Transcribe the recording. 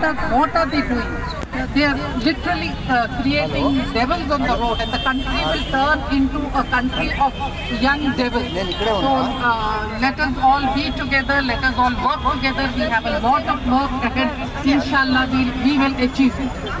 what are they doing? They are literally uh, creating devils on the road, and the country will turn into a country of young devils. So uh, let us all be together. Let us all work together. We have a lot of work ahead. Inshallah, we, we will achieve it.